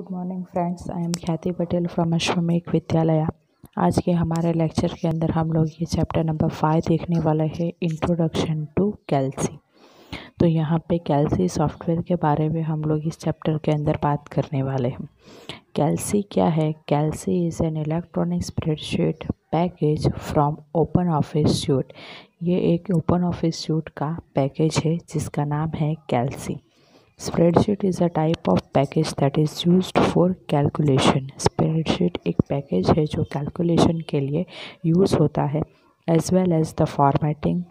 Good morning friends I am Khyati Patel from अश्वमेक विद्यालय आज के हमारे लेक्चर के अंदर हम लोग ये चैप्टर नंबर फाइव देखने वाले हैं इंट्रोडक्शन टू कैलसी तो यहाँ पे कैलसी सॉफ्टवेयर के बारे में हम लोग इस चैप्टर के अंदर बात करने वाले हैं। कैलसी क्या है? Calc is an electronic spreadsheet package from open office suite ये एक ओपन ऑफ़िस सूट का पैकेज है, जिसका नाम है Calc spreadsheet is a type of package that is used for calculation spreadsheet एक पैकेज है जो कैलकुलेशन के लिए यूज़ होता है as well as the formatting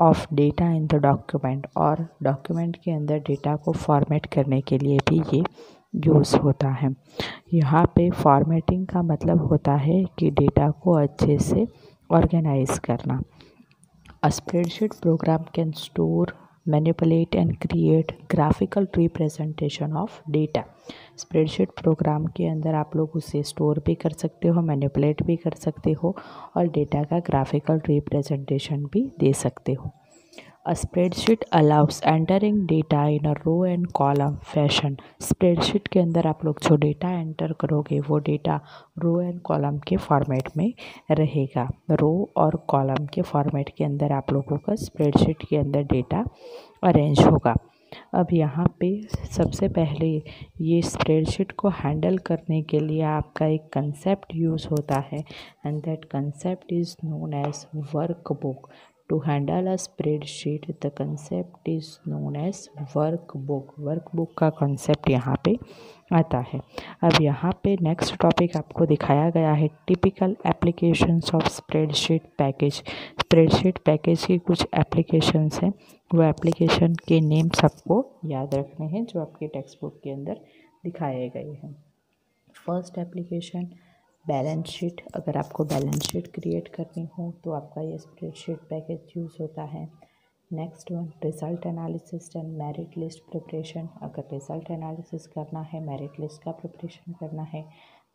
of data in the document और डॉक्यूमेंट के अंदर डेटा को फॉर्मेट करने के लिए भी ये यूज़ होता है। यहाँ पे फॉर्मेटिंग का मतलब होता है कि डेटा को अच्छे से ऑर्गेनाइज करना। Spreadsheet program can store manipulate and create graphical representation of data spreadsheet program के अंदर आप लोग उसे स्टोर भी कर सकते हो मैनिपुलेट भी कर सकते हो और डेटा का ग्राफिकल रिप्रेजेंटेशन भी दे सकते हो। A spreadsheet allows entering data in a row and column fashion. Spreadsheet के अंदर आप लोग जो डेटा एंटर करोगे, वो डेटा रो एंड कॉलम के फॉर्मेट में रहेगा। रो और कॉलम के फॉर्मेट के अंदर आप लोगों का स्प्रेडशीट के अंदर डेटा अरेंज होगा। अब यहाँ पे सबसे पहले ये स्प्रेडशीट को हैंडल करने के लिए आपका एक कंसेप्ट यूज़ होता है and that concept is known as workbook To handle a spreadsheet, the concept is known as workbook. workbook का concept यहाँ पे आता है। अब यहाँ पे नेक्स्ट टॉपिक आपको दिखाया गया है typical applications of spreadsheet package spreadsheet package की कुछ एप्लीकेशंस हैं। वो एप्लीकेशन के नेम सबको याद रखने हैं जो आपके टेक्स्ट बुक के अंदर दिखाए गए हैं। फ़र्स्ट एप्लीकेशन बैलेंस शीट, अगर आपको बैलेंस शीट क्रिएट करनी हो तो आपका ये स्प्रेडशीट पैकेज यूज़ होता है। Next one result analysis and merit list preparation अगर रिज़ल्ट एनालिसिस करना है मेरिट लिस्ट का प्रिपरेशन करना है,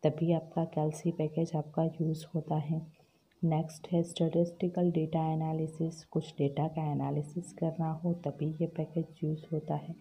तभी आपका कैलसी पैकेज आपका यूज़ होता है। नेक्स्ट है स्टेटिस्टिकल डेटा एनालिसिस कुछ डेटा का एनालिसिस करना हो, तभी ये पैकेज यूज़ होता है।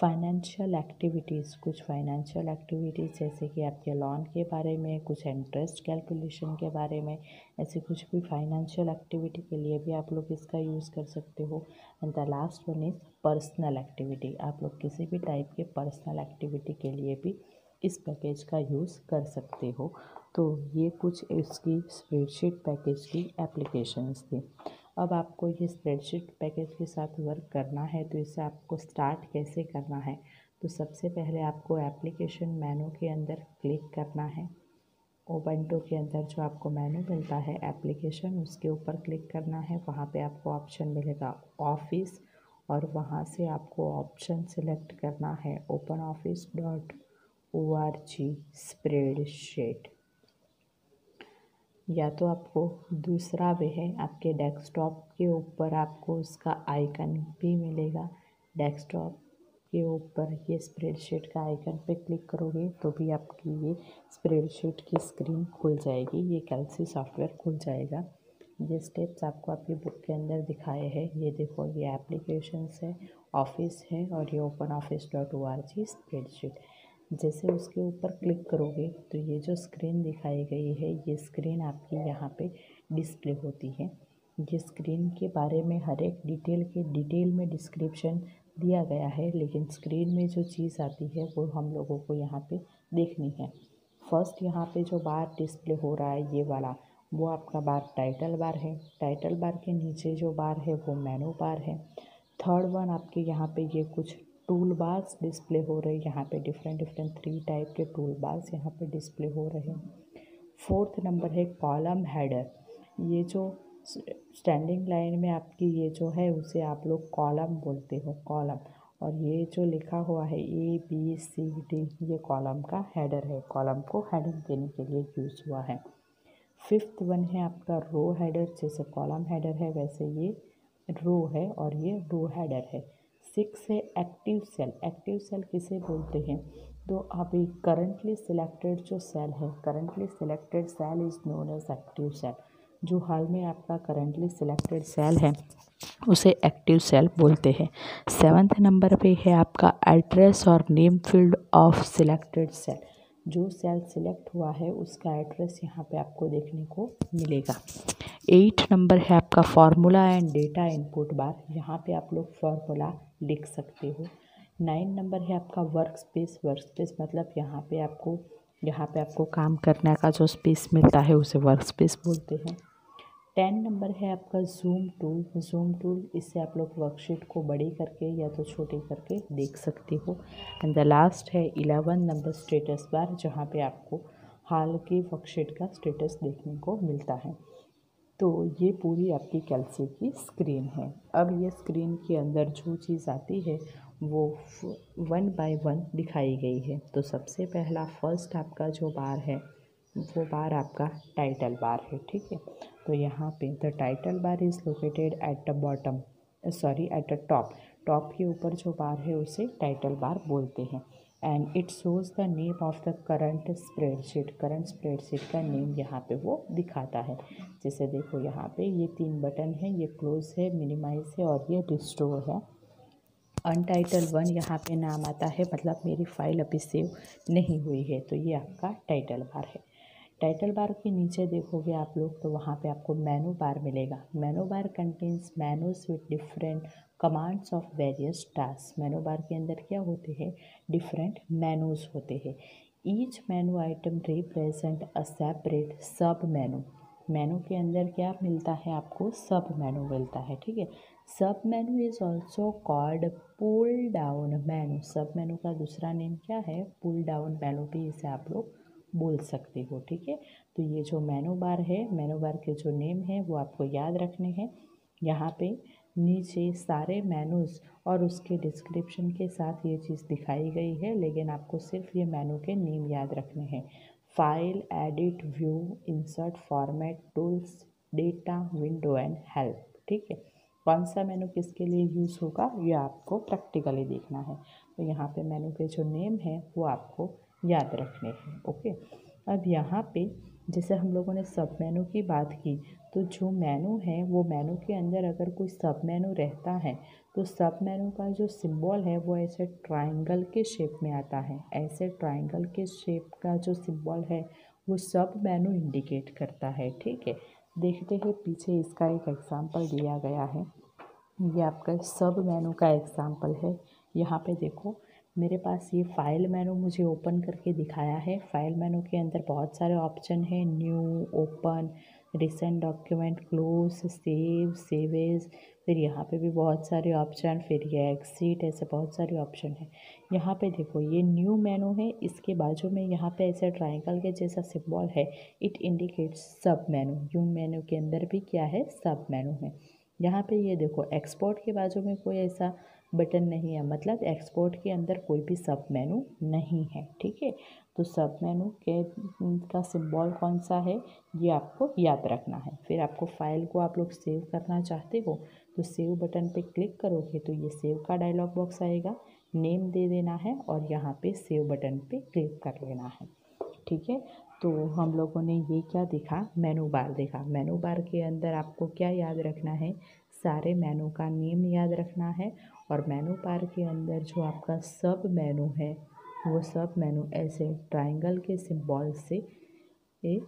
फाइनेंशियल एक्टिविटीज़ कुछ फाइनेंशियल एक्टिविटीज़ जैसे कि आपके लोन के बारे में, कुछ इंटरेस्ट कैलकुलेशन के बारे में, ऐसे कुछ भी फाइनेंशियल एक्टिविटी के लिए भी आप लोग इसका यूज़ कर सकते हो. And the last one is personal activity आप लोग किसी भी टाइप के पर्सनल एक्टिविटी के लिए भी इस पैकेज का यूज़ कर सकते हो. तो ये कुछ इसकी स्प्रेडशीट पैकेज की एप्लीकेशंस थी. अब आपको ये स्प्रेडशीट पैकेज के साथ वर्क करना है तो इसे आपको स्टार्ट कैसे करना है? तो सबसे पहले आपको एप्लीकेशन मेनू के अंदर क्लिक करना है। ओपेंटो के अंदर जो आपको मेनू मिलता है एप्लीकेशन उसके ऊपर क्लिक करना है। वहाँ पे आपको ऑप्शन मिलेगा ऑफ़िस और वहाँ से आपको ऑप्शन सिलेक्ट करना है। Open office dot O R G spreadsheet या तो आपको दूसरा वे है, आपके डेस्कटॉप के ऊपर आपको उसका आइकन भी मिलेगा। डेस्कटॉप के ऊपर ये स्प्रेडशीट का आइकन पे क्लिक करोगे तो भी आपकी ये स्प्रेडशीट की स्क्रीन खुल जाएगी, ये कैलसी सॉफ्टवेयर खुल जाएगा। ये स्टेप्स आपको आपकी बुक के अंदर दिखाए हैं। ये देखो, ये एप्लीकेशंस है ऑफ़िस है और ये open office dot O R G spreadsheet जैसे उसके ऊपर क्लिक करोगे तो ये जो स्क्रीन दिखाई गई है, ये स्क्रीन आपकी यहाँ पे डिस्प्ले होती है। ये स्क्रीन के बारे में हर एक डिटेल के डिटेल में डिस्क्रिप्शन दिया गया है, लेकिन स्क्रीन में जो चीज़ आती है, वो हम लोगों को यहाँ पे देखनी है। फ़र्स्ट यहाँ पे जो बार डिस्प्ले हो रहा है, ये वाला, वो आपका बार टाइटल बार है। टाइटल बार के नीचे जो बार है, वो मेनू बार है। थर्ड वन आपके यहाँ पे ये कुछ टूल बार्स डिस्प्ले हो रहे यहाँ पे डिफरेंट डिफरेंट थ्री टाइप के टूल बार्स यहाँ पे डिस्प्ले हो रहे हैं। फोर्थ नंबर है कॉलम हेडर ये जो स्टैंडिंग लाइन में आपकी ये जो है, उसे आप लोग कॉलम बोलते हो कॉलम और ये जो लिखा हुआ है ए बी सी डी ये कॉलम का हेडर है। कॉलम को हेडिंग देने के लिए यूज़ हुआ है। फिफ्थ वन है आपका रो हेडर जैसे कॉलम हेडर है, वैसे ये रो है और ये रो हेडर है। सिक्स है एक्टिव सेल एक्टिव सेल किसे बोलते हैं? तो अभी करंटली सिलेक्टेड जो सेल है currently selected cell is known as active cell जो हाल में आपका करंटली सिलेक्टेड सेल है, उसे एक्टिव सेल बोलते हैं। सेवन्थ नंबर पे है आपका एड्रेस और name field of selected cell जो सेल सिलेक्ट हुआ है, उसका एड्रेस यहाँ पे आपको देखने को मिलेगा। एट नंबर है आपका formula and data input bar यहाँ पे आप लोग फार्मूला लिख सकते हो। नाइन नंबर है आपका वर्क स्पेस वर्क स्पेस मतलब यहाँ पे आपको, यहाँ पे आपको काम करने का जो स्पेस मिलता है उसे वर्क स्पेस बोलते हैं। टेन नंबर है आपका जूम टूल जूम टूल इससे आप लोग वर्कशीट को बड़ी करके या तो छोटे करके देख सकते हो। एंड द लास्ट है इलेवन नंबर स्टेटस बार जहाँ पे आपको हाल की वर्कशीट का स्टेटस देखने को मिलता है। तो ये पूरी आपकी कैल्सी की स्क्रीन है। अब ये स्क्रीन के अंदर जो चीज़ आती है, वो वन बाय वन दिखाई गई है। तो सबसे पहला फ़र्स्ट आपका जो बार है, वो बार आपका टाइटल बार है, ठीक है? तो यहाँ पे the title bar is located at the bottom sorry at the top top के ऊपर जो बार है, उसे टाइटल बार बोलते हैं। And it shows the name of the current spreadsheet current spreadsheet का नेम यहाँ पे वो दिखाता है। जैसे देखो यहाँ पे ये तीन बटन है, ये क्लोज है मिनिमाइज है और ये रिस्टोर है। अनटाइटल वन यहाँ पे नाम आता है मतलब मेरी फ़ाइल अभी सेव नहीं हुई है तो ये आपका टाइटल बार है। टाइटल बार के नीचे देखोगे आप लोग तो वहाँ पे आपको मेनू बार मिलेगा। Menu bar contains menus with different commands of various task menu bar के अंदर क्या होते हैं? डिफरेंट मेनूज होते हैं। Each menu item represent a separate sub menu menu के अंदर क्या मिलता है? आपको सब मेनू मिलता है, ठीक है? Sub menu is also called pull down menu sub menu का दूसरा नेम क्या है? पुल डाउन मेनू भी इसे आप लोग बोल सकते हो, ठीक है? तो ये जो मेनू बार है मेनू बार के जो नेम है, वो आपको याद रखने हैं। यहाँ पे नीचे सारे मेनूज़ और उसके डिस्क्रिप्शन के साथ ये चीज़ दिखाई गई है, लेकिन आपको सिर्फ़ ये मेनू के नेम याद रखने हैं। File edit view insert format tools data window and help ठीक है? कौन सा मेनू किसके लिए यूज़ होगा, ये आपको प्रैक्टिकली देखना है। तो यहाँ पे मेनू के जो नेम है, वो आपको याद रखने हैं ओके अब यहाँ पे जैसे हम लोगों ने सब मेनू की बात की तो जो मेनू है, वो मेनू के अंदर अगर कोई सब मेनू रहता है तो सब मेनू का जो सिंबल है, वो ऐसे ट्रायंगल के शेप में आता है। ऐसे ट्रायंगल के शेप का जो सिंबल है, वो सब मेनू इंडिकेट करता है, ठीक है? देखते हैं, पीछे इसका एक एग्ज़ाम्पल दिया गया है। ये आपका सब मेनू का एग्ज़ाम्पल है। यहाँ पे देखो, मेरे पास ये फ़ाइल मेनू मुझे ओपन करके दिखाया है। फ़ाइल मेनू के अंदर बहुत सारे ऑप्शन हैं new open recent document close save save as फिर यहाँ पे भी बहुत सारे ऑप्शन फिर ये एक्सिट ऐसे बहुत सारे ऑप्शन है। यहाँ पे देखो, ये न्यू मेनू है, इसके बाजू में यहाँ पे ऐसे ट्राइंगल के जैसा सिंबल है इट इंडिकेट्स सब मेनू न्यू मेनू के अंदर भी क्या है सब मेनू है। यहाँ पे ये देखो एक्सपोर्ट के बाजू में कोई ऐसा बटन नहीं है मतलब एक्सपोर्ट के अंदर कोई भी सब मेनू नहीं है, ठीक है? तो सब मेनू के का सिंबल कौन सा है, ये आपको याद रखना है। फिर आपको फ़ाइल को आप लोग सेव करना चाहते हो तो सेव बटन पे क्लिक करोगे तो ये सेव का डायलॉग बॉक्स आएगा। नेम दे देना है और यहाँ पे सेव बटन पे क्लिक कर लेना है। ठीक है? तो हम लोगों ने ये क्या देखा? मेनू बार देखा। मेनू बार के अंदर आपको क्या याद रखना है? सारे मेनू का नेम याद रखना है और मेनू बार के अंदर जो आपका सब मेनू है वो सब मेनू ऐसे ट्रायंगल के सिंबल से ये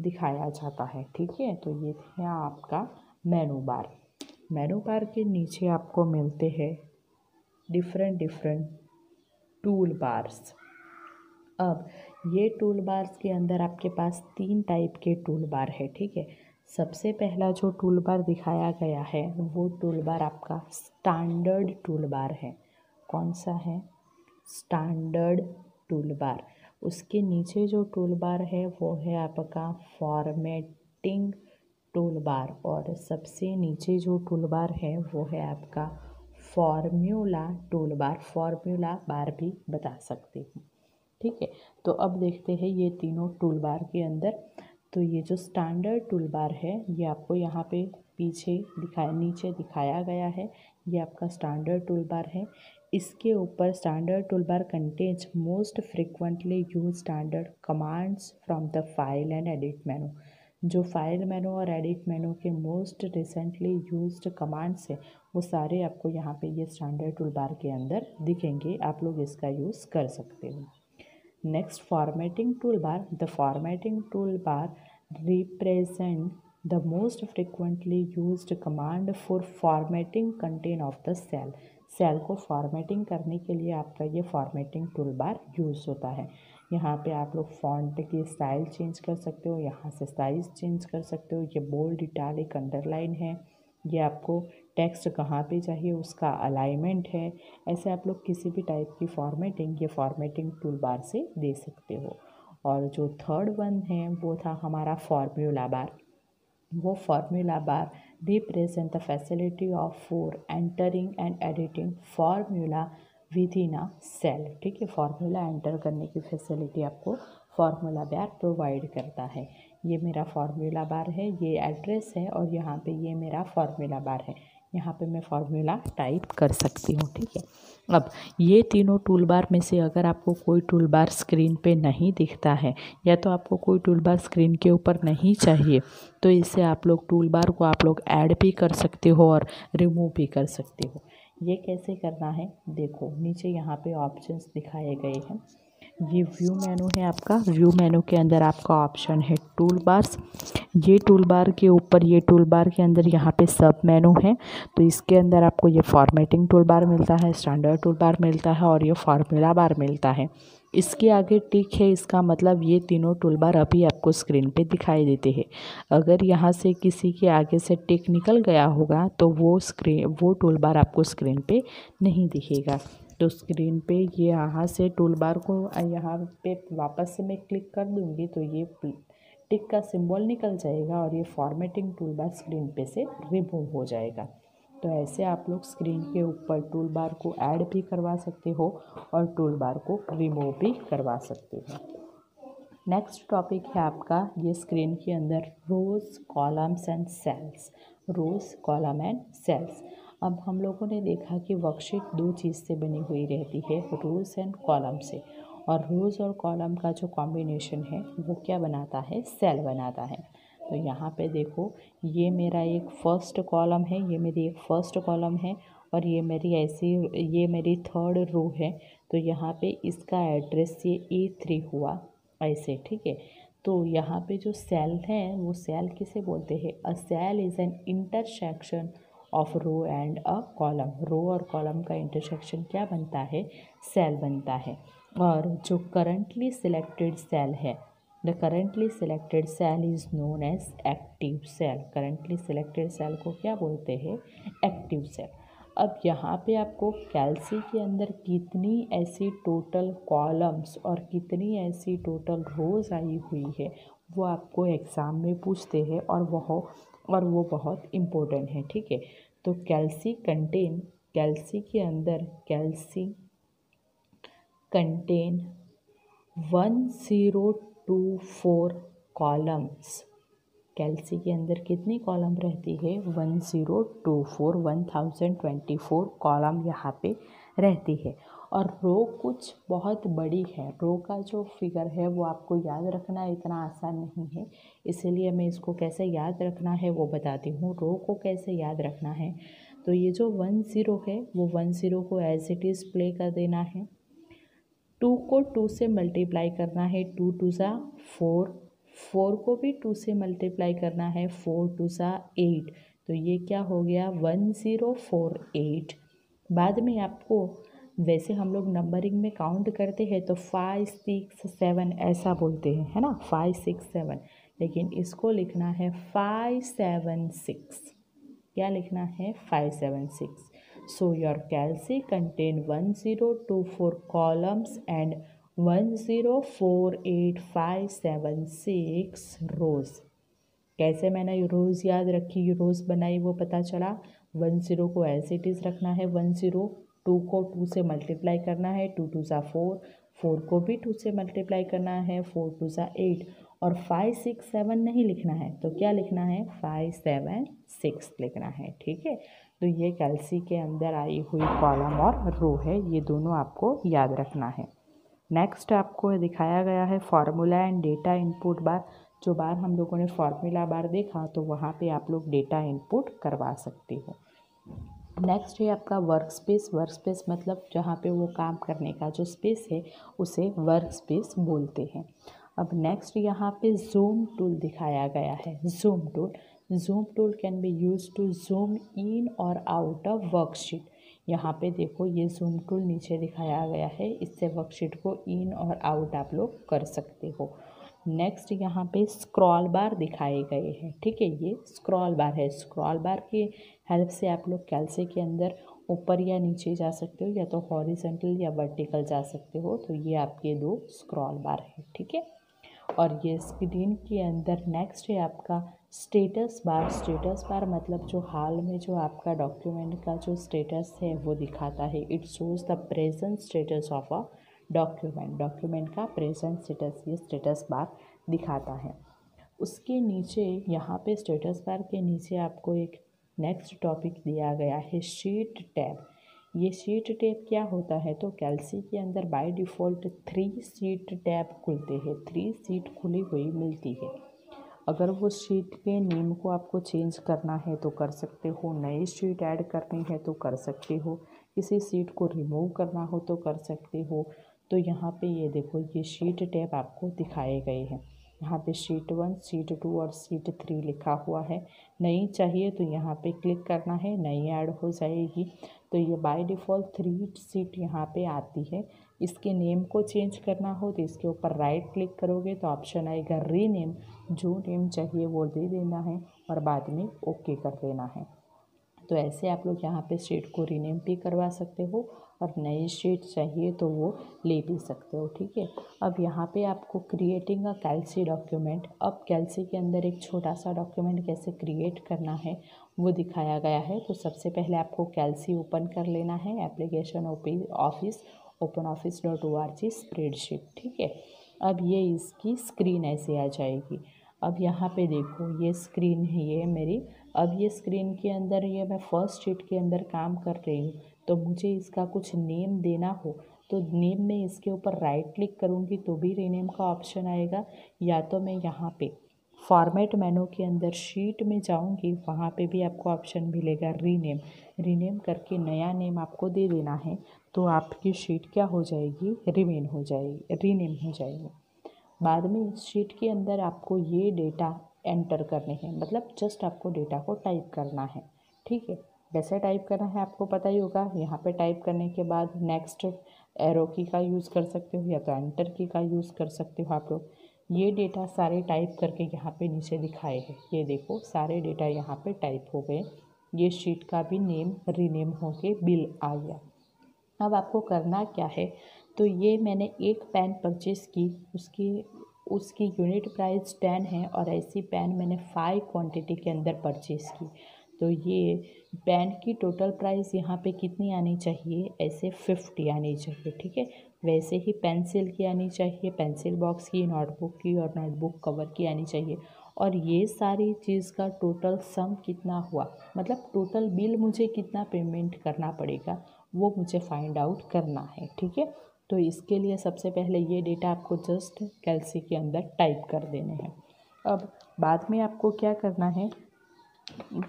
दिखाया जाता है, ठीक है? तो ये था आपका मेनू बार मेनू बार के नीचे आपको मिलते हैं डिफरेंट डिफरेंट टूल बार्स अब ये टूल बार्स के अंदर आपके पास तीन टाइप के टूल बार है, ठीक है? सबसे पहला जो टूल बार दिखाया गया है, वो टूल बार आपका स्टैंडर्ड टूल बार है। कौन सा है? स्टैंडर्ड टूल बार उसके नीचे जो टूल बार है, वो है आपका फॉर्मेटिंग टूल बार और सबसे नीचे जो टूल बार है, वो है आपका formula tool bar formula bar भी बता सकते हैं। ठीक है? तो अब देखते हैं ये तीनों टूल बार के अंदर। तो ये जो स्टैंडर्ड टूल बार है, ये आपको यहाँ पे पीछे दिखाया, नीचे दिखाया गया है। ये आपका स्टैंडर्ड टूल बार है। इसके ऊपर standard tool bar contains most frequently use standard commands from the file and edit menu जो फ़ाइल मेनू और एडिट मेनू के मोस्ट रिसेंटली यूज्ड कमांड्स हैं, वो सारे आपको यहाँ पे ये स्टैंडर्ड टूल बार के अंदर दिखेंगे। आप लोग इसका यूज़ कर सकते हो। Next formatting tool bar the formatting tool bar represent the most frequently used command for formatting content of the cell cell को फॉर्मेटिंग करने के लिए आपका ये फॉर्मेटिंग टूल बार यूज़ होता है। यहाँ पे आप लोग फॉन्ट की स्टाइल चेंज कर सकते हो, यहाँ से साइज़ चेंज कर सकते हो, ये बोल्ड इटालिक अंडरलाइन है, ये आपको टेक्स्ट कहाँ पे चाहिए, उसका अलाइनमेंट है, ऐसे आप लोग किसी भी टाइप की फॉर्मेटिंग ये फॉर्मेटिंग टूल बार से दे सकते हो। और जो थर्ड वन है, वो था हमारा फॉर्म्यूला बार वो formula bar represent the facility of for entering and editing formula within a cell. ठीक है फार्मूला एंटर करने की फैसिलिटी आपको फार्मूला बार प्रोवाइड करता है। ये मेरा फार्मूला बार है, ये एड्रेस है और यहाँ पर ये मेरा फार्मूला बार है। यहाँ पे मैं फार्मूला टाइप कर सकती हूँ, ठीक है? अब ये तीनों टूल बार में से अगर आपको कोई टूल बार स्क्रीन पे नहीं दिखता है, या तो आपको कोई टूल बार स्क्रीन के ऊपर नहीं चाहिए तो इससे आप लोग टूल बार को आप लोग ऐड भी कर सकते हो और रिमूव भी कर सकते हो। ये कैसे करना है? देखो, नीचे यहाँ पे ऑप्शंस दिखाए गए हैं। ये व्यू मेनू है आपका। व्यू मेनू के अंदर आपका ऑप्शन है टूल बार्स ये टूल बार के ऊपर, ये टूल बार के अंदर यहाँ पे सब मेनू है। तो इसके अंदर आपको ये फॉर्मेटिंग टूल बार मिलता है स्टैंडर्ड टूल बार मिलता है और ये फार्मूला बार मिलता है। इसके आगे टिक है, इसका मतलब ये तीनों टूल बार अभी आपको स्क्रीन पे दिखाई देते हैं। अगर यहाँ से किसी के आगे से टिक निकल गया होगा तो वो स्क्रीन वो टूल बार आपको स्क्रीन पे नहीं दिखेगा। तो स्क्रीन पे ये यहाँ से टूल बार को यहाँ पे वापस से मैं क्लिक कर दूँगी तो ये टिक का सिंबल निकल जाएगा और ये फॉर्मेटिंग टूल बार स्क्रीन पे से रिमूव हो जाएगा। तो ऐसे आप लोग स्क्रीन के ऊपर टूल बार को ऐड भी करवा सकते हो और टूल बार को रिमूव भी करवा सकते हो। नेक्स्ट टॉपिक है आपका, ये स्क्रीन के अंदर rows columns and cells rows column and cells अब हम लोगों ने देखा कि वर्कशीट दो चीज़ से बनी हुई रहती है रोज़ एंड कॉलम से। और रोज़ और कॉलम का जो कॉम्बिनेशन है, वो क्या बनाता है? सेल बनाता है। तो यहाँ पे देखो, ये मेरा एक फ़र्स्ट कॉलम है, ये मेरी एक फ़र्स्ट कॉलम है और ये मेरी ऐसी, ये मेरी थर्ड रो है। तो यहाँ पे इसका एड्रेस ये ए थ्री हुआ, ऐसे, ठीक है? तो यहाँ पे जो सेल है, वो सेल किसे बोलते हैं? A cell is an intersection of row and a column row और कॉलम का इंटरसेक्शन क्या बनता है? सेल बनता है। और जो करंटली सिलेक्टेड सेल है the currently selected cell is known as active cell currently selected cell को क्या बोलते हैं? एक्टिव सेल अब यहाँ पे आपको कैल्सी के अंदर कितनी ऐसी टोटल कॉलम्स और कितनी ऐसी टोटल रोज़ आई हुई है, वो आपको एग्ज़ाम में पूछते हैं और वह और वो बहुत इम्पोर्टेंट है, ठीक है? तो कैल्सी कंटेन कैल्सी के अंदर Calc contain one zero two four columns Calc के अंदर कितनी कॉलम रहती है? One zero two four one thousand twenty four column यहाँ पे रहती है। और रो कुछ बहुत बड़ी है। रो का जो फिगर है, वो आपको याद रखना इतना आसान नहीं है। इसीलिए मैं इसको कैसे याद रखना है, वो बताती हूँ। रो को कैसे याद रखना है? तो ये जो वन ज़ीरो है, वो वन ज़ीरो को एज इट इज़ प्ले कर देना है। टू को टू से मल्टीप्लाई करना है। टू टू ज़ा फोर। फोर को भी टू से मल्टीप्लाई करना है। फोर टू ज़ा एट। तो ये क्या हो गया? One zero four eight. बाद में आपको वैसे हम लोग नंबरिंग में काउंट करते हैं तो फाइव सिक्स सेवन ऐसा बोलते हैं, है ना? फाइव सिक्स सेवन लेकिन इसको लिखना है फाइव सेवन सिक्स क्या लिखना है? Five seven six so your Calc contain one zero two four columns and one zero four eight five seven six rows कैसे मैंने रोज़ याद रखी रोज़ बनाई वो पता चला? वन ज़ीरो को एज इट इज़ रखना है वन ज़ीरो टू को टू से मल्टीप्लाई करना है, टू टू ज़ा फोर फोर को भी टू से मल्टीप्लाई करना है, फोर टू ज़ा एट और फाइव, सिक्स, सेवन नहीं लिखना है तो क्या लिखना है? फाइव, सेवन, सिक्स लिखना है, ठीक है? तो ये कैलसी के अंदर आई हुई कॉलम और रो है, ये दोनों आपको याद रखना है। नेक्स्ट आपको दिखाया गया है formula and data input bar. जो बार हम लोगों ने फार्मूला बार देखा तो वहाँ पे आप लोग डेटा इनपुट करवा सकते हो। नेक्स्ट है आपका वर्क स्पेस वर्क स्पेस मतलब जहाँ पे वो काम करने का जो स्पेस है, उसे वर्क स्पेस बोलते हैं। अब नेक्स्ट यहाँ पे जूम टूल दिखाया गया है। Zoom tool zoom tool can be use to zoom in और आउट ऑफ़ वर्कशीट यहाँ पे देखो ये जूम टूल नीचे दिखाया गया है। इससे वर्कशीट को इन और आउट आप लोग कर सकते हो। नेक्स्ट यहाँ पे स्क्रॉल बार दिखाए गए हैं। ठीक है, ये स्क्रॉल बार है। स्क्रॉल बार की हेल्प से आप लोग कैल्सी के अंदर ऊपर या नीचे जा सकते हो, या तो हॉरिजेंटल या वर्टिकल जा सकते हो तो ये आपके दो स्क्रॉल बार है, ठीक है? और ये स्क्रीन के अंदर नेक्स्ट है आपका स्टेटस बार। स्टेटस बार मतलब जो हाल में जो आपका डॉक्यूमेंट का जो स्टेटस है, वो दिखाता है। It shows the present status of a document document का प्रेजेंट स्टेटस ये स्टेटस बार दिखाता है। उसके नीचे, यहाँ पे स्टेटस बार के नीचे आपको एक नेक्स्ट टॉपिक दिया गया है शीट टैब ये शीट टैब क्या होता है? तो कैल्सी के अंदर by default three sheet tab खुलते हैं. थ्री सीट खुली हुई मिलती है. अगर वो शीट के नेम को आपको चेंज करना है तो कर सकते हो. नई शीट ऐड करनी है तो कर सकते हो. किसी सीट को रिमूव करना हो तो कर सकते हो. तो यहाँ पे ये देखो, ये शीट टैब आपको दिखाए गए हैं. यहाँ पे शीट वन शीट टू और शीट थ्री लिखा हुआ है। नई चाहिए तो यहाँ पे क्लिक करना है, नई ऐड हो जाएगी। तो ये बाय डिफ़ॉल्ट थ्री सीट यहाँ पे आती है। इसके नेम को चेंज करना हो तो इसके ऊपर राइट क्लिक करोगे तो ऑप्शन आएगा री नेम जो नेम चाहिए वो दे देना है और बाद में ओके कर देना है। तो ऐसे आप लोग यहाँ पे सीट को रीनेम भी करवा सकते हो और नई शीट चाहिए तो वो ले भी सकते हो, ठीक है? अब यहाँ पे आपको क्रिएटिंग अ कैलसी डॉक्यूमेंट अब कैलसी के अंदर एक छोटा सा डॉक्यूमेंट कैसे क्रिएट करना है, वो दिखाया गया है। तो सबसे पहले आपको कैलसी ओपन कर लेना है application office open office dot O R G spreadsheet ठीक है? अब ये इसकी स्क्रीन ऐसे आ जाएगी। अब यहाँ पे देखो, ये स्क्रीन है, ये मेरी। अब ये स्क्रीन के अंदर, ये मैं फ़र्स्ट शीट के अंदर काम कर रही हूँ। तो मुझे इसका कुछ नेम देना हो। तो नेम में इसके ऊपर राइट क्लिक करूँगी तो भी रीनेम का ऑप्शन आएगा। या तो मैं यहाँ पे फॉर्मेट मेनू के अंदर शीट में जाऊँगी, वहाँ पे भी आपको ऑप्शन मिलेगा रीनेम रीनेम करके नया नेम आपको दे देना है तो आपकी शीट क्या हो जाएगी? रिमेन हो जाएगी रीनेम हो जाएगी। बाद में इस शीट के अंदर आपको ये डेटा एंटर करने हैं। मतलब जस्ट आपको डेटा को टाइप करना है। ठीक है? कैसे टाइप करना है आपको पता ही होगा। यहाँ पे टाइप करने के बाद नेक्स्ट एरो की का यूज़ कर सकते हो या तो एंटर की का यूज़ कर सकते हो आप लोग। ये डेटा सारे टाइप करके यहाँ पे नीचे दिखाए हैं। ये देखो, सारे डेटा यहाँ पे टाइप हो गए। ये शीट का भी नेम रीनेम हो के बिल आ गया। अब आपको करना क्या है? तो ये मैंने एक पेन परचेज़ की। उसकी उसकी यूनिट प्राइस टेन है और ऐसी पेन मैंने फाइव क्वांटिटी के अंदर परचेज़ की। तो ये पेन की टोटल प्राइस यहाँ पे कितनी आनी चाहिए? ऐसे फिफ्टी आनी चाहिए, ठीक है? वैसे ही पेंसिल की आनी चाहिए पेंसिल बॉक्स की नोटबुक की और नोटबुक कवर की आनी चाहिए। और ये सारी चीज़ का टोटल सम कितना हुआ? मतलब टोटल बिल मुझे कितना पेमेंट करना पड़ेगा? वो मुझे फाइंड आउट करना है, ठीक है? तो इसके लिए सबसे पहले ये डेटा आपको जस्ट कैलसी के अंदर टाइप कर देने हैं। अब बाद में आपको क्या करना है?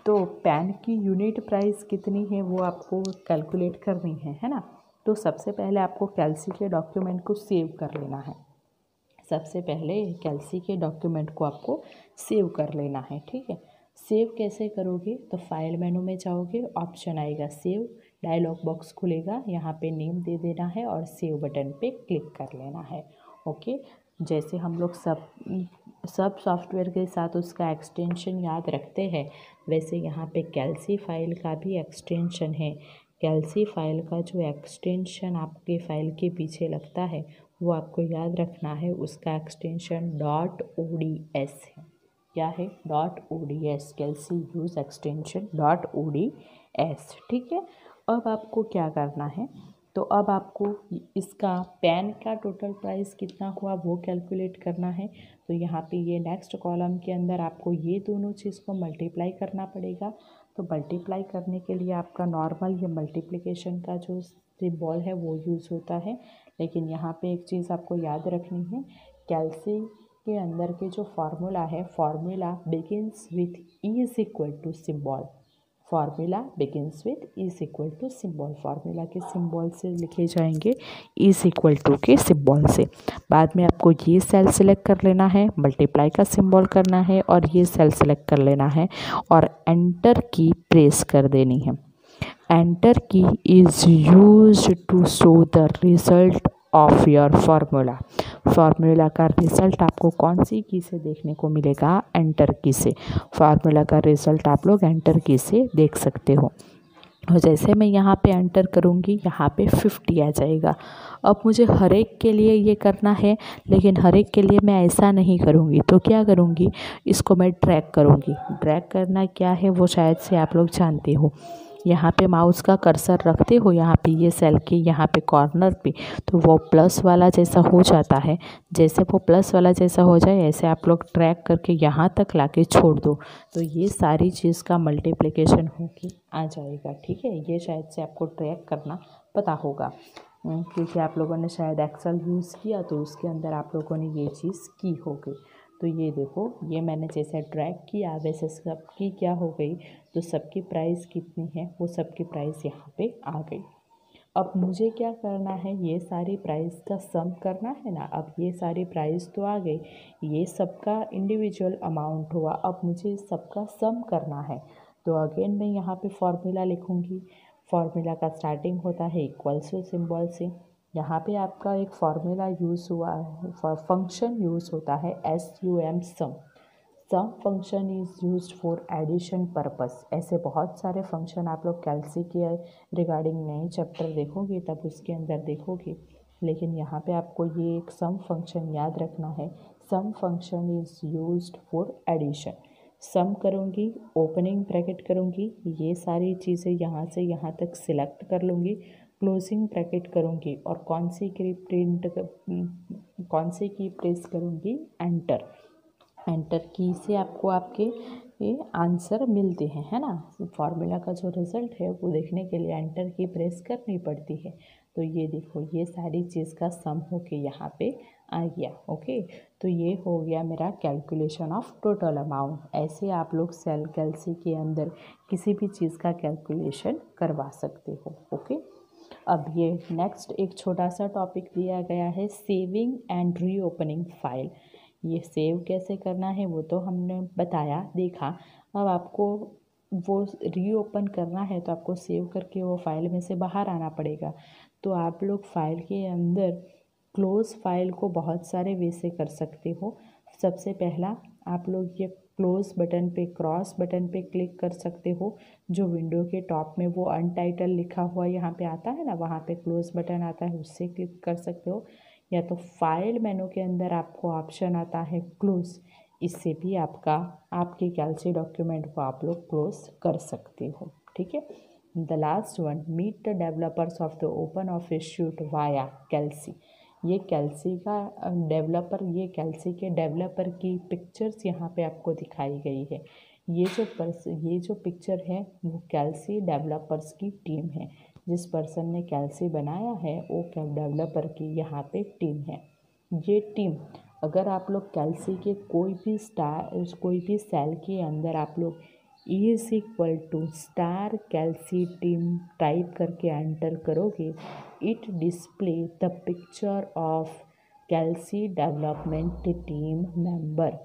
तो पैन की यूनिट प्राइस कितनी है वो आपको कैलकुलेट करनी है है ना? तो सबसे पहले आपको कैलसी के डॉक्यूमेंट को सेव कर लेना है। सबसे पहले कैलसी के डॉक्यूमेंट को आपको सेव कर लेना है, ठीक है? सेव कैसे करोगे? तो फ़ाइल मेनू में जाओगे, ऑप्शन आएगा सेव, डायलॉग बॉक्स खुलेगा, यहाँ पे नेम दे देना है और सेव बटन पे क्लिक कर लेना है, ओके? जैसे हम लोग सब सब सॉफ्टवेयर के साथ उसका एक्सटेंशन याद रखते हैं, वैसे यहाँ पे कैलसी फ़ाइल का भी एक्सटेंशन है। कैलसी फ़ाइल का जो एक्सटेंशन आपके फ़ाइल के पीछे लगता है, वो आपको याद रखना है, उसका extension dot O D S है। क्या है? Dot O D S Calc use extension dot O D S ठीक है? अब आपको क्या करना है? तो अब आपको इसका पेन का टोटल प्राइस कितना हुआ वो कैलकुलेट करना है। तो यहाँ पे ये नेक्स्ट कॉलम के अंदर आपको ये दोनों चीज़ को मल्टीप्लाई करना पड़ेगा। तो मल्टीप्लाई करने के लिए आपका नॉर्मल ये मल्टीप्लिकेशन का जो सिम्बॉल है वो यूज़ होता है। लेकिन यहाँ पे एक चीज़ आपको याद रखनी है कैल्सी के अंदर के जो फार्मूला है formula begins with E is equal to symbol formula begins with is equal to symbol formula के सिम्बॉल से लिखे जाएँगे इज़ इक्वल टू के सिम्बॉल से। बाद में आपको ये सेल सेलेक्ट कर लेना है मल्टीप्लाई का सिम्बॉल करना है और ये सेल सेलेक्ट कर लेना है और एंटर की प्रेस कर देनी है। Enter key is use to show the result of your formula formula का रिज़ल्ट आपको कौन सी की से देखने को मिलेगा? एंटर की से। फार्मूला का रिज़ल्ट आप लोग एंटर की से देख सकते हो। और जैसे मैं यहाँ पे एंटर करूँगी, यहाँ पे फिफ्टी आ जाएगा। अब मुझे हर एक के लिए ये करना है, लेकिन हर एक के लिए मैं ऐसा नहीं करूँगी। तो क्या करूँगी? इसको मैं ट्रैक करूँगी। ट्रैक करना क्या है वो शायद से आप लोग जानते हो। यहाँ पे माउस का कर्सर रखते हो, यहाँ पे ये सेल के यहाँ पे कॉर्नर पे तो वो प्लस वाला जैसा हो जाता है। जैसे वो प्लस वाला जैसा हो जाए, ऐसे आप लोग ट्रैक करके यहाँ तक ला के छोड़ दो। तो ये सारी चीज़ का मल्टीप्लिकेशन हो के आ जाएगा, ठीक है? ये शायद से आपको ट्रैक करना पता होगा। क्योंकि आप लोगों ने शायद एक्सल यूज़ किया तो उसके अंदर आप लोगों ने ये चीज़ की होगी। तो ये देखो, ये मैंने जैसे ट्रैक किया, वैसे सबकी क्या हो गई? तो सबकी प्राइस कितनी है? वो सबकी प्राइस यहाँ पे आ गई। अब मुझे क्या करना है? ये सारी प्राइस का सम करना है ना? अब ये सारी प्राइस तो आ गई। ये सबका इंडिविजुअल अमाउंट हुआ। अब मुझे सबका सम करना है। तो अगेन मैं यहाँ पे फॉर्मूला लिखूँगी। फॉर्मूला का स्टार्टिंग होता है इक्वल्स सिम्बॉल से। यहाँ पे आपका एक फार्मूला यूज़ हुआ है फ़ंक्शन यूज़ होता है S U M sum sum function is use for addition purpose ऐसे बहुत सारे फ़ंक्शन आप लोग कैलसी के रिगार्डिंग नए चैप्टर देखोगे, तब उसके अंदर देखोगे। लेकिन यहाँ पे आपको ये एक सम फ़ंक्शन याद रखना है। Sum function is use for addition sum करूँगी ओपनिंग ब्रैकेट करूँगी, ये सारी चीज़ें यहाँ से यहाँ तक सिलेक्ट कर लूँगी। क्लोजिंग ब्रैकेट करूँगी और कौन सी की प्रिंट कौन सी की प्रेस करूँगी? एंटर एंटर की से आपको आपके ये आंसर मिलते हैं, है ना? फार्मूला का जो रिज़ल्ट है, वो देखने के लिए एंटर की प्रेस करनी पड़ती है। तो ये देखो, ये सारी चीज़ का सम हो के यहाँ पे आ गया ओके तो ये हो गया मेरा कैलकुलेशन ऑफ़ टोटल अमाउंट ऐसे आप लोग सेल कैलसी के अंदर किसी भी चीज़ का कैलकुलेशन करवा सकते हो ओके अब ये नेक्स्ट एक छोटा सा टॉपिक दिया गया है सेविंग एंड रीओपनिंग फ़ाइल ये सेव कैसे करना है, वो तो हमने बताया, देखा। अब आपको वो रीओपन करना है तो आपको सेव करके वो फ़ाइल में से बाहर आना पड़ेगा। तो आप लोग फ़ाइल के अंदर क्लोज़ फ़ाइल को बहुत सारे वे से कर सकते हो। सबसे पहला आप लोग ये क्लोज़ बटन पे क्रॉस बटन पे क्लिक कर सकते हो। जो विंडो के टॉप में वो अनटाइटल लिखा हुआ यहाँ पे आता है ना, वहाँ पे क्लोज़ बटन आता है, उससे क्लिक कर सकते हो। या तो फ़ाइल मेनू के अंदर आपको ऑप्शन आता है क्लोज़ इससे भी आपका, आपके कैल्सी डॉक्यूमेंट को आप लोग क्लोज कर सकते हो, ठीक है? The last one meet the developers of the open office suite via Calc ये कैल्सी का डेवलपर, ये कैल्सी के डेवलपर की पिक्चर्स यहाँ पे आपको दिखाई गई है। ये जो पर्स, ये जो पिक्चर है, वो कैल्सी डेवलपर्स की टीम है। जिस पर्सन ने कैल्सी बनाया है, वो डेवलपर की यहाँ पे टीम है। ये टीम, अगर आप लोग कैल्सी के कोई भी स्टार, कोई भी सेल के अंदर आप लोग is equal to star Calc team type करके एंटर करोगे it display the picture of Calc development team member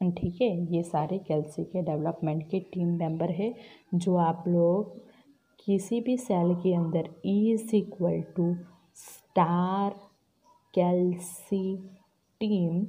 ठीक है, ये सारे कैल्सी के डेवलपमेंट के टीम मेंबर है, जो आप लोग किसी भी सेल के अंदर is equal to star Calc team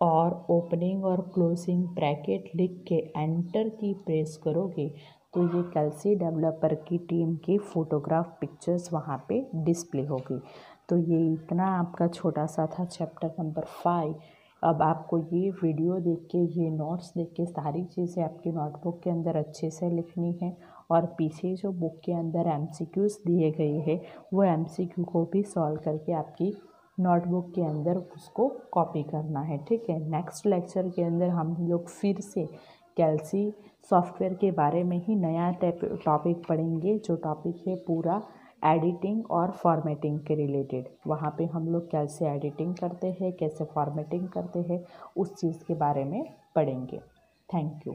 और ओपनिंग और क्लोजिंग ब्रैकेट लिख के एंटर की प्रेस करोगे तो ये कैल्सी डेवलपर की टीम की फ़ोटोग्राफ पिक्चर्स वहाँ पे डिस्प्ले होगी। तो ये इतना आपका छोटा सा था चैप्टर नंबर फाइव अब आपको ये वीडियो देख के, ये नोट्स देख के सारी चीज़ें आपकी नोटबुक के अंदर अच्छे से लिखनी है और पीछे जो बुक के अंदर एम दिए गए हैं, वो एमसीक्यू को भी सॉल्व करके आपकी नोटबुक के अंदर उसको कॉपी करना है, ठीक है? नेक्स्ट लेक्चर के अंदर हम लोग फिर से कैलसी सॉफ्टवेयर के बारे में ही नया टॉपिक पढ़ेंगे, जो टॉपिक है पूरा एडिटिंग और फॉर्मेटिंग के रिलेटेड वहाँ पे हम लोग कैसे एडिटिंग करते हैं, कैसे फॉर्मेटिंग करते हैं, उस चीज़ के बारे में पढ़ेंगे। Thank you